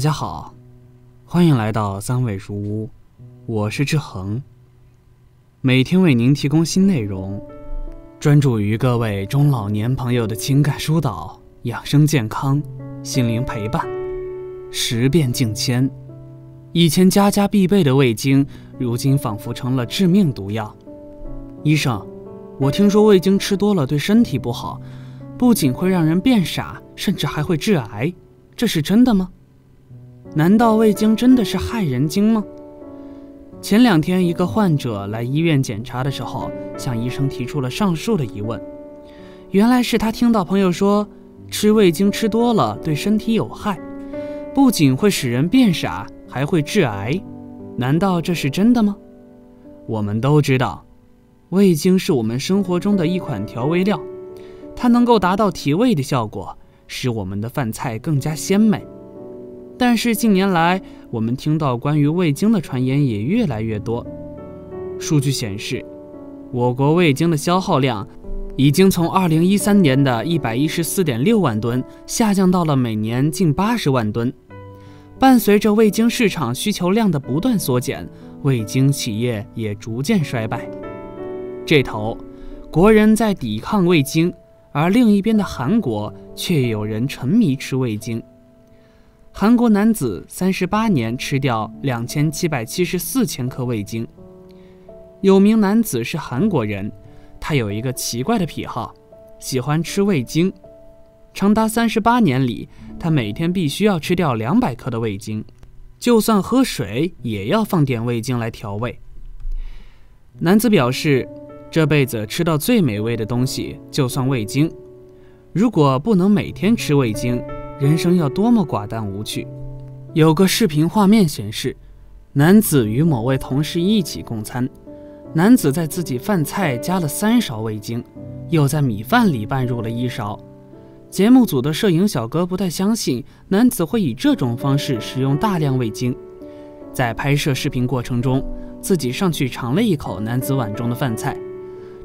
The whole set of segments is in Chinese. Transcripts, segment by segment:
大家好，欢迎来到三味书屋，我是志恒。每天为您提供新内容，专注于各位中老年朋友的情感疏导、养生健康、心灵陪伴。十变境迁，以前家家必备的味精，如今仿佛成了致命毒药。医生，我听说味精吃多了对身体不好，不仅会让人变傻，甚至还会致癌，这是真的吗？难道味精真的是害人精吗？前两天，一个患者来医院检查的时候，向医生提出了上述的疑问。原来是他听到朋友说，吃味精吃多了对身体有害，不仅会使人变傻，还会致癌。难道这是真的吗？我们都知道，味精是我们生活中的一款调味料，它能够达到提味的效果，使我们的饭菜更加鲜美。但是近年来，我们听到关于味精的传言也越来越多。数据显示，我国味精的消耗量已经从2013年的114.6万吨下降到了每年近80万吨。伴随着味精市场需求量的不断缩减，味精企业也逐渐衰败。这头，国人在抵抗味精，而另一边的韩国却有人沉迷吃味精。韩国男子三十八年吃掉两千七百七十四千克味精。有名男子是韩国人，他有一个奇怪的癖好，喜欢吃味精。长达三十八年里，他每天必须要吃掉两百克的味精，就算喝水也要放点味精来调味。男子表示，这辈子吃到最美味的东西就算味精，如果不能每天吃味精。人生要多么寡淡无趣！有个视频画面显示，男子与某位同事一起共餐，男子在自己饭菜加了三勺味精，又在米饭里拌入了一勺。节目组的摄影小哥不太相信男子会以这种方式使用大量味精，在拍摄视频过程中，自己上去尝了一口男子碗中的饭菜，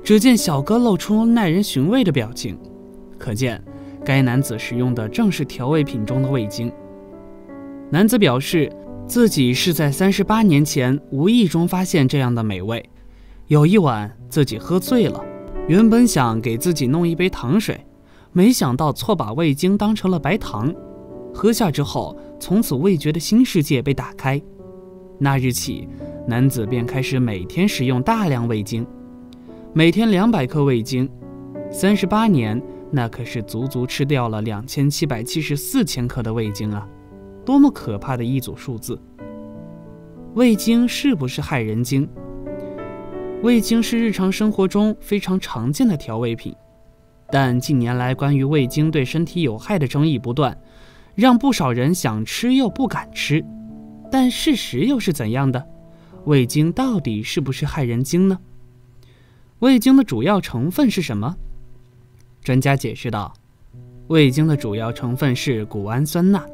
只见小哥露出耐人寻味的表情，可见。该男子使用的正是调味品中的味精。男子表示，自己是在三十八年前无意中发现这样的美味。有一晚，自己喝醉了，原本想给自己弄一杯糖水，没想到错把味精当成了白糖。喝下之后，从此味觉的新世界被打开。那日起，男子便开始每天食用大量味精，每天两百克味精，三十八年。那可是足足吃掉了两千七百七十四千克的味精啊！多么可怕的一组数字！味精是不是害人精？味精是日常生活中非常常见的调味品，但近年来关于味精对身体有害的争议不断，让不少人想吃又不敢吃。但事实又是怎样的？味精到底是不是害人精呢？味精的主要成分是什么？专家解释道：“味精的主要成分是谷氨酸钠，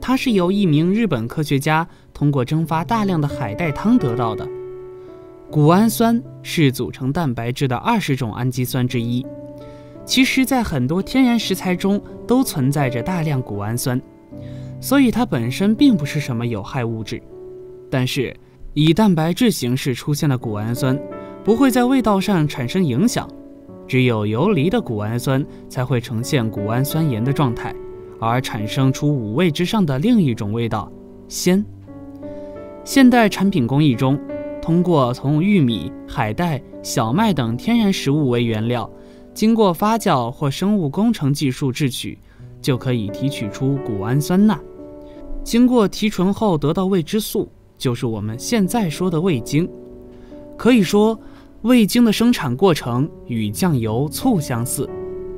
它是由一名日本科学家通过蒸发大量的海带汤得到的。谷氨酸是组成蛋白质的二十种氨基酸之一。其实，在很多天然食材中都存在着大量谷氨酸，所以它本身并不是什么有害物质。但是，以蛋白质形式出现的谷氨酸不会在味道上产生影响。”只有游离的谷氨酸才会呈现谷氨酸盐的状态，而产生出五味之上的另一种味道——鲜。现代产品工艺中，通过从玉米、海带、小麦等天然食物为原料，经过发酵或生物工程技术制取，就可以提取出谷氨酸钠。经过提纯后得到味之素，就是我们现在说的味精。可以说。味精的生产过程与酱油、醋相似，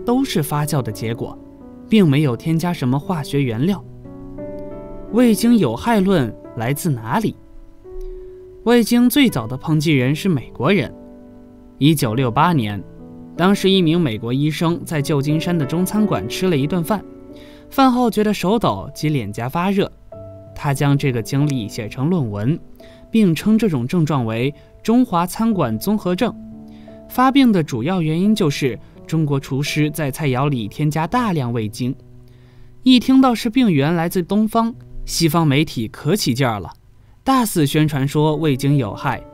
都是发酵的结果，并没有添加什么化学原料。味精有害论来自哪里？味精最早的抨击人是美国人。一九六八年，当时一名美国医生在旧金山的中餐馆吃了一顿饭，饭后觉得手抖及脸颊发热，他将这个经历写成论文，并称这种症状为。中华餐馆综合症发病的主要原因就是中国厨师在菜肴里添加大量味精。一听到是病源来自东方，西方媒体可起劲儿了，大肆宣传说味精有害。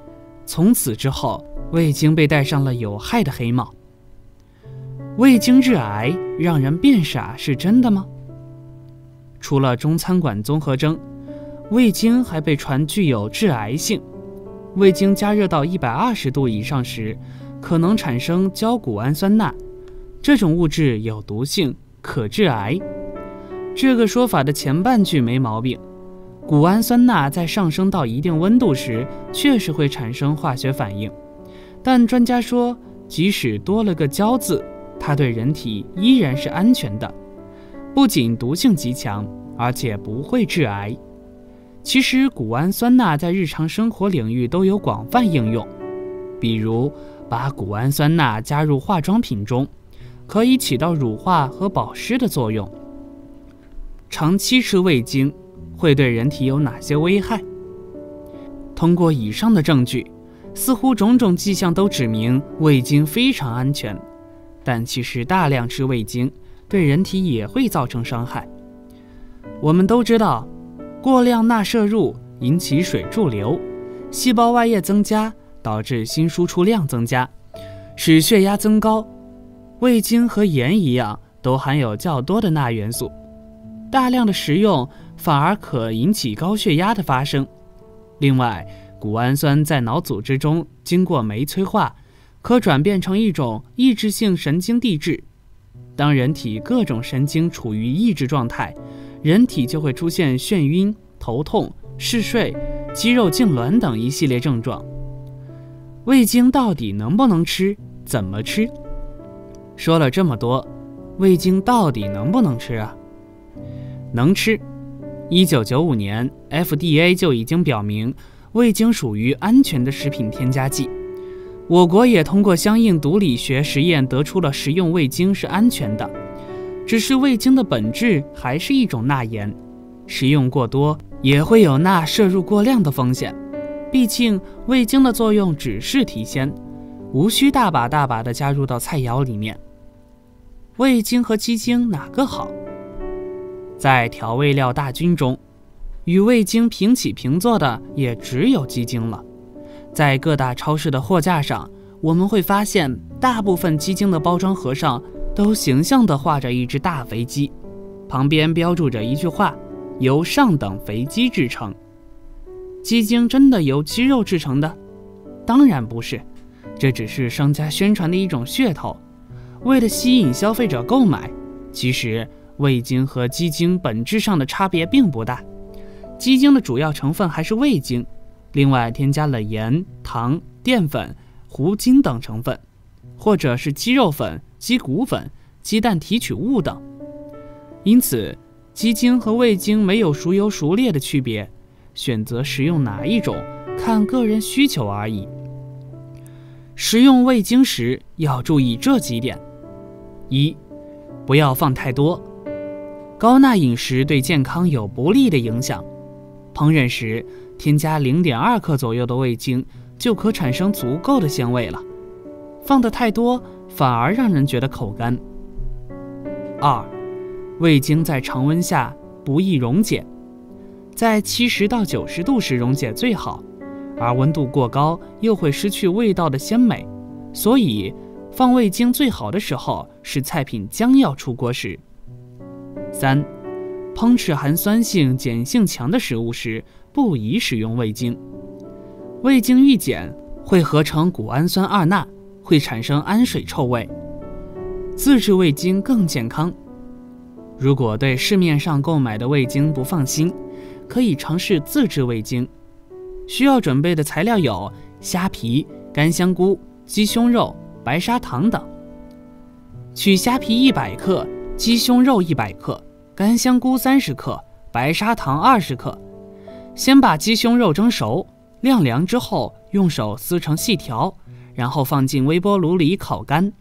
从此之后，味精被戴上了有害的黑帽。味精致癌，让人变傻，是真的吗？除了中餐馆综合征，味精还被传具有致癌性。味精加热到一百二十度以上时，可能产生焦谷氨酸钠，这种物质有毒性，可致癌。这个说法的前半句没毛病，谷氨酸钠在上升到一定温度时，确实会产生化学反应。但专家说，即使多了个焦字。它对人体依然是安全的，不仅毒性极强，而且不会致癌。其实，谷氨酸钠在日常生活领域都有广泛应用，比如把谷氨酸钠加入化妆品中，可以起到乳化和保湿的作用。长期吃味精会对人体有哪些危害？通过以上的证据，似乎种种迹象都指明味精非常安全。但其实大量吃味精对人体也会造成伤害。我们都知道，过量钠摄入引起水驻留，细胞外液增加，导致心输出量增加，使血压增高。味精和盐一样，都含有较多的钠元素，大量的食用反而可引起高血压的发生。另外，谷氨酸在脑组织中经过酶催化。可转变成一种抑制性神经递质。当人体各种神经处于抑制状态，人体就会出现眩晕、头痛、嗜睡、肌肉痉挛等一系列症状。味精到底能不能吃？怎么吃？说了这么多，味精到底能不能吃啊？能吃。一九九五年，FDA 就已经表明，味精属于安全的食品添加剂。我国也通过相应毒理学实验得出了食用味精是安全的，只是味精的本质还是一种钠盐，食用过多也会有钠摄入过量的风险。毕竟味精的作用只是提鲜，无需大把大把的加入到菜肴里面。味精和鸡精哪个好？在调味料大军中，与味精平起平坐的也只有鸡精了。在各大超市的货架上，我们会发现，大部分鸡精的包装盒上都形象地画着一只大肥鸡，旁边标注着一句话：“由上等肥鸡制成。”鸡精真的由鸡肉制成的？当然不是，这只是商家宣传的一种噱头，为了吸引消费者购买。其实，味精和鸡精本质上的差别并不大，鸡精的主要成分还是味精。另外添加了盐、糖、淀粉、糊精等成分，或者是鸡肉粉、鸡骨粉、鸡蛋提取物等。因此，鸡精和味精没有孰优孰劣的区别，选择食用哪一种看个人需求而已。食用味精时要注意这几点：一、不要放太多，高钠饮食对健康有不利的影响。烹饪时。添加零点二克左右的味精，就可产生足够的鲜味了。放的太多，反而让人觉得口干。二，味精在常温下不易溶解，在七十到九十度时溶解最好，而温度过高又会失去味道的鲜美。所以，放味精最好的时候是菜品将要出锅时。三，烹制含酸性、碱性强的食物时。不宜使用味精，味精遇碱会合成谷氨酸二钠，会产生氨水臭味。自制味精更健康。如果对市面上购买的味精不放心，可以尝试自制味精。需要准备的材料有虾皮、干香菇、鸡胸肉、白砂糖等。取虾皮一百克，鸡胸肉一百克，干香菇三十克，白砂糖二十克。先把鸡胸肉蒸熟，晾凉之后用手撕成细条，然后放进微波炉里烤干。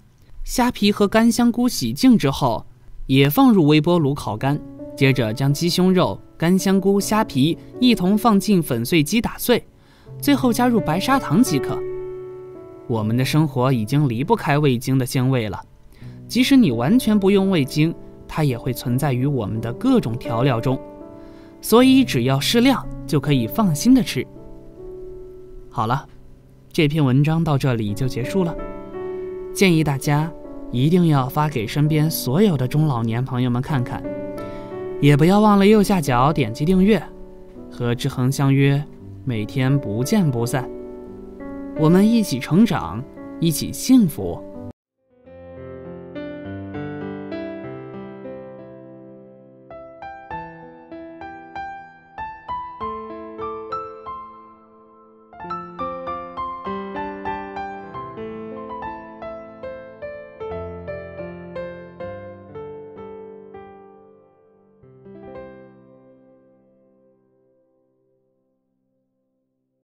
虾皮和干香菇洗净之后，也放入微波炉烤干。接着将鸡胸肉、干香菇、虾皮一同放进粉碎机打碎，最后加入白砂糖即可。我们的生活已经离不开味精的鲜味了，即使你完全不用味精，它也会存在于我们的各种调料中。所以只要适量就可以放心的吃。好了，这篇文章到这里就结束了。建议大家一定要发给身边所有的中老年朋友们看看，也不要忘了右下角点击订阅，和志恒相约，每天不见不散。我们一起成长，一起幸福。